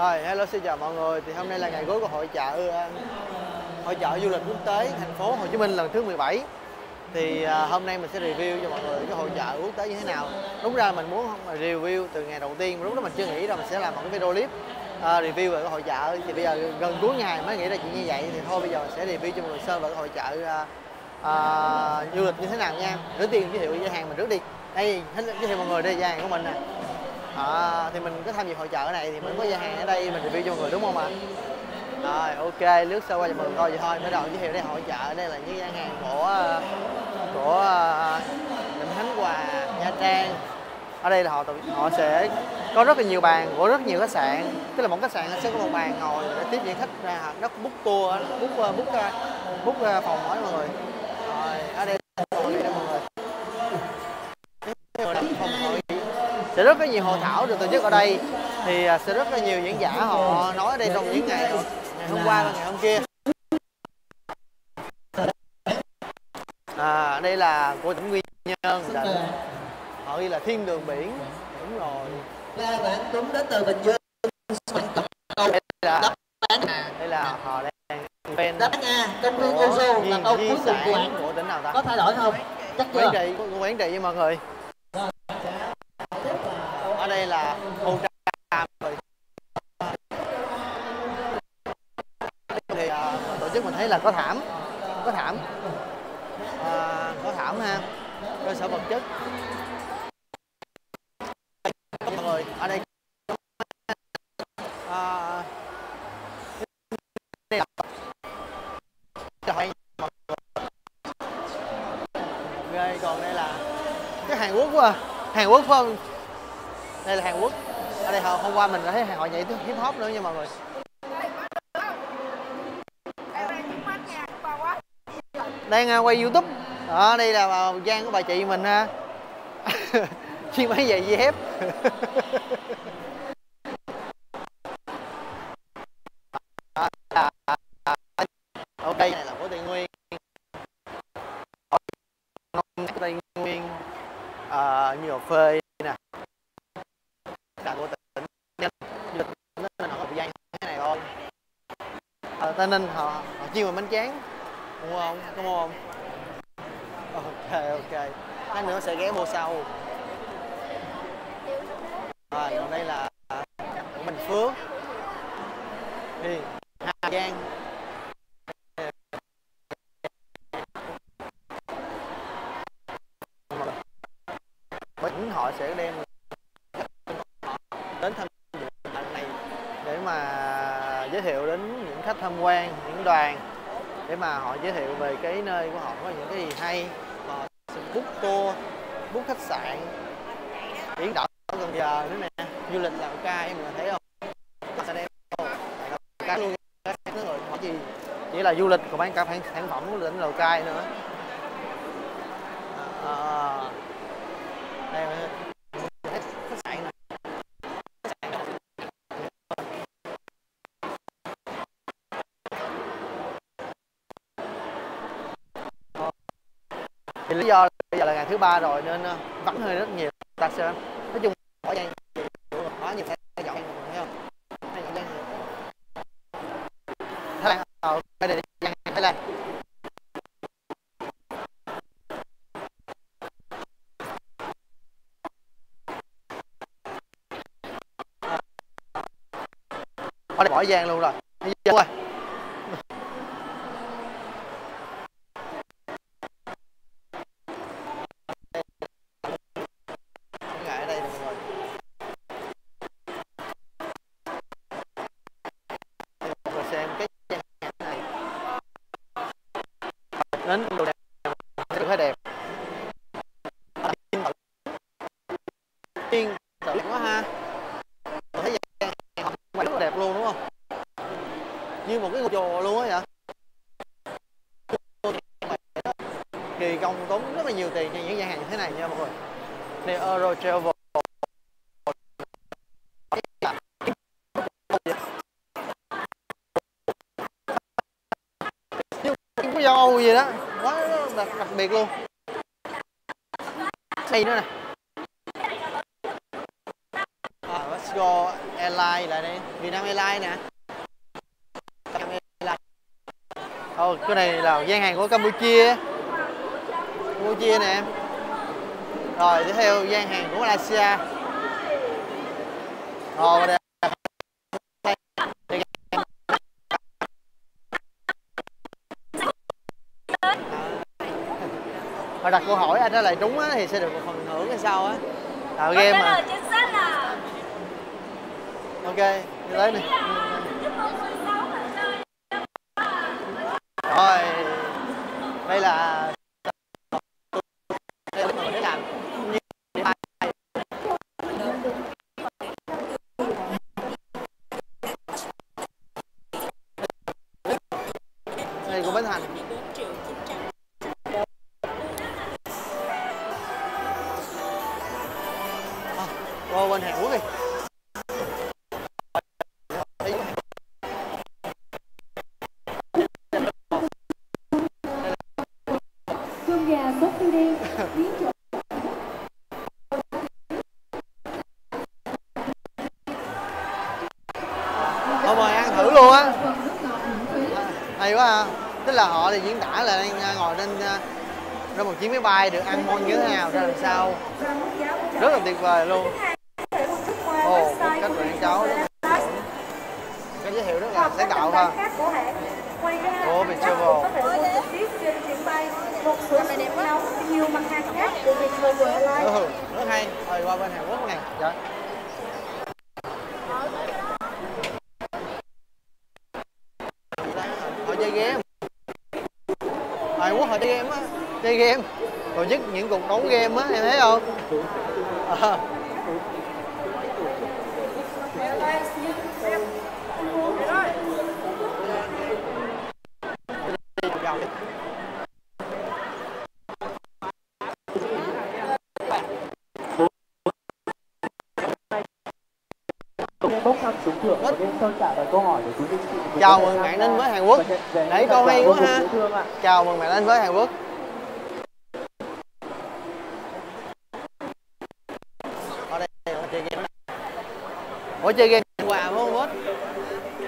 Rồi, hello xin chào mọi người. Thì hôm nay là ngày cuối của hội chợ ừ, hội chợ du lịch quốc tế thành phố Hồ Chí Minh lần thứ 17. Thì à, hôm nay mình sẽ review cho mọi người cái hội chợ quốc tế như thế nào. Đúng ra mình muốn mà review từ ngày đầu tiên, lúc đó mình chưa nghĩ ra mình sẽ làm một cái video clip à, review về cái hội chợ. Thì bây giờ gần cuối ngày mới nghĩ ra chuyện như vậy thì thôi bây giờ mình sẽ review cho mọi người sơ về cái hội chợ à, à, du lịch như thế nào nha. Rửa tiên giới thiệu gian hàng mình trước đi. Đây, giới thiệu mọi người đây gian hàng của mình nè. À, thì mình có tham dự hội chợ này thì mình có gian hàng ở đây mình review cho mọi người đúng không ạ? Rồi ok, lướt sơ qua cho mọi người coi vậy thôi. Bắt đầu giới thiệu đây hội chợ đây là những gian hàng của của à, Vịnh Khánh Hòa, Nha Trang. Ở đây là họ họ sẽ có rất là nhiều bàn của rất nhiều khách sạn. Tức là một khách sạn sẽ có một bàn ngồi để tiếp những khách ra nó book tour, book book book à, à, phòng mỗi mọi người. Rồi ở đây mọi người phòng hội sẽ rất có nhiều hội thảo được tổ chức ở đây. Thì à, sẽ rất là nhiều diễn giả họ nói ở đây trong những ngày ngày hôm qua và ngày hôm kia. À đây là của tỉnh Quy Nhơn định họ ghi là thiên đường biển. Đúng rồi. Là bạn Tuấn đến từ Bình Dương. Đây là đây là họ đang ven Đáp Nga, công viên Ozo là câu cuối cùng của tỉnh nào ta? Có thay đổi không? Chắc chưa? trị quán trị với mọi người là hồ thì uh, tổ chức mình thấy là có thảm có thảm à, có thảm ha cơ sở vật chất mọi người ở đây à, đây còn đây là cái Hàn Quốc quá à. Hàn Quốc phải không? Đây là Hàn Quốc. Ở đây hôm qua mình đã thấy họ nhảy hip hop nữa nha mọi người. Đang à, quay YouTube. Đó, đây là vào gian của bà chị mình ha. Chuyên bán giày dép. tây ninh họ họ chuyên về bánh tráng. Đúng không? Đúng không? Ok ok. Lát nữa sẽ ghé mua sau. Rồi còn đây là của bình phước. Thì hà giang. Họ sẽ đem đến tham dự này để mà giới thiệu đến những khách tham quan những đoàn để mà họ giới thiệu về cái nơi của họ có những cái gì hay. Họ sẽ book tour book khách sạn biển đảo Cần giờ nữa nè. Du lịch lào cai mọi người thấy không? Họ sẽ đem lào luôn nữa rồi hỏi gì? Chỉ là du lịch còn bán cả sản sản phẩm của tỉnh lào cai nữa. À, à. đây thì lý do là bây giờ là ngày thứ ba rồi nên ờ, vắng hơi rất nhiều. Ta sẽ nói chung ở đây có nhiều xe dọn thấy không? Thái Lan ờ đây là gian Thái Lan. Ờ. Bỏ giang luôn rồi. Đi vô rồi đến đồ đẹp sẽ thấy đẹp. Tiên tự quá ha. Tôi thấy vậy hàng rất là đẹp luôn, đúng không? Như một cái ngôi chùa luôn á vậy kỳ công tốn rất là nhiều tiền cho những gian hàng như thế này nha mọi người. Đây Euro Travel. Đặc, biệt luôn. Đây nữa nè. À, let's go Airline lại đây Vietnam Airlines nè. Ồ, oh, ờ, cái này là gian hàng của Campuchia. Campuchia nè. Em Rồi tiếp theo gian hàng của Malaysia. Ồ, đây. Mà đặt câu hỏi anh trả lời trúng á, thì sẽ được một phần thưởng hay sao á? Tạo game mà. Ok, đi tới nè là họ thì diễn tả là đang à, ngồi trên à, trên một chiếc máy bay được ăn ngon như thế nào ra làm sao. Rất là tuyệt vời luôn. Ồ một cách bạn cháu cái giới thiệu rất là sáng tạo ha. Ồ mình chưa vô chuyến bay một số đẹp nóng nhiều mặt hàng khác của Việt Nam ừ, rất hay. Rồi qua bên Hàn Quốc này. Dạ. Họ chơi game. Hàn họ chơi game á chơi game tổ chức những cuộc đấu game á, em thấy không à. Thank you. Chào mừng bạn đến với Hàn Quốc. Đấy, câu hay quá ha. chào mừng bạn đến với Hàn Quốc ở đây chơi game ủa chơi game quà phải không bốt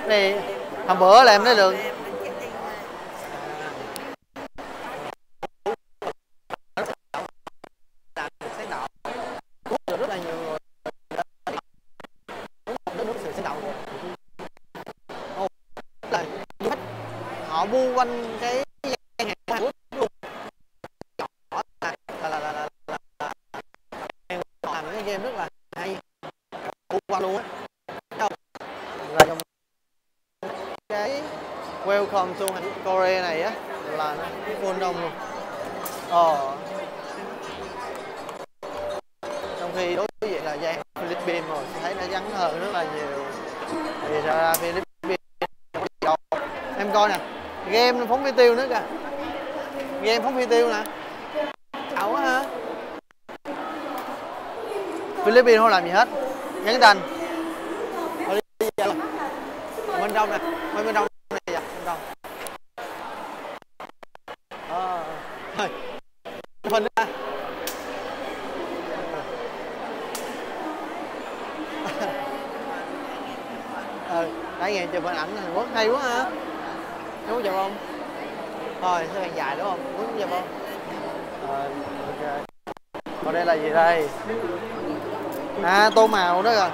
này hôm bữa là em thấy được sáng tạo Quốc được rất là nhiều người đất nước sự sáng tạo Ồ, là du khách họ bu quanh cái gian hàng của Hàn Quốc luôn Nhỏ là là là là, là, là, là họ làm cái game rất là hay bu qua luôn á là trong cái welcome to Hàn Korea này á là nó full đông luôn ờ trong khi đối diện là gian Philippines rồi thấy nó vắng hơn rất là nhiều thì ra Philippines coi nè. Game phóng phi tiêu nữa kìa. Game phóng phi tiêu nè. Ảo quá ha. Philippines không làm gì hết. Nhấn tin. Bên trong nè. Bên bên trong này dạ bên trong. Ờ. Thôi. Phần ra. Ờ. ờ. Trải nghiệm chụp hình ảnh Hàn Quốc hay quá ha em muốn chụp không? Thôi sẽ bàn dài đúng không? Muốn chụp không? Rồi ok. Còn đây là gì đây? À tô màu đó rồi.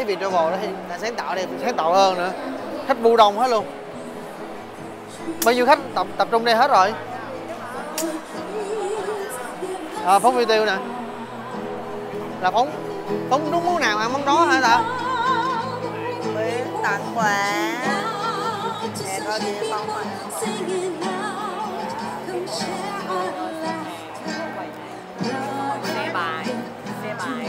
Thấy Viettravel đó thì là sáng tạo đây sáng tạo hơn nữa. Khách bu đông hết luôn. Bao nhiêu khách tập tập trung đây hết rồi? À, phóng video nè. Là phóng phóng đúng món nào ăn món đó hả ta? Quyến tặng quà Nè coi kìa con quà Xe bài Xe bài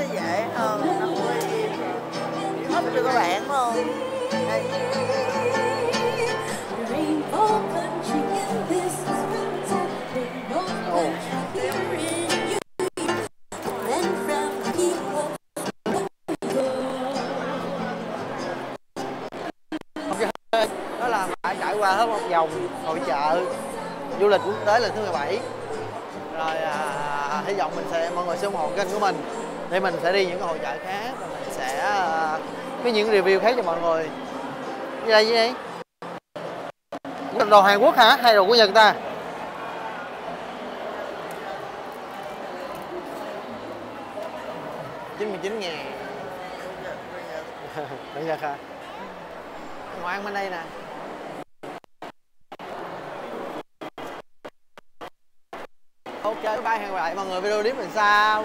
nó dễ hơn nó trăm hấp cho các bạn không? Luôn Đây. Đó là đã trải qua hết một vòng hội chợ du lịch quốc tế lần thứ 17 rồi à, hy vọng mình sẽ mọi người sẽ ủng hộ kênh của mình thì mình sẽ đi những cái hội chợ khác và mình sẽ ờ, với những review khác cho mọi người. Như đây như đây. Đồ Hàn Quốc hả? Hay đồ của Nhật ta? chín mươi chín ngàn. Bây Nhật hả? Ngồi ăn bên đây nè. Ok, bye, hẹn gặp lại mọi người video clip mình sao